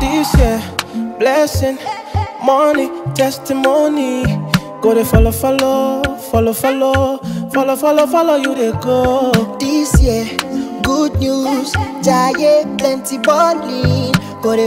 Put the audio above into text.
This year, blessing, money, testimony. Go to follow, follow, follow, follow, follow, follow, follow you they go. This year, good news, giant plenty balling. Go to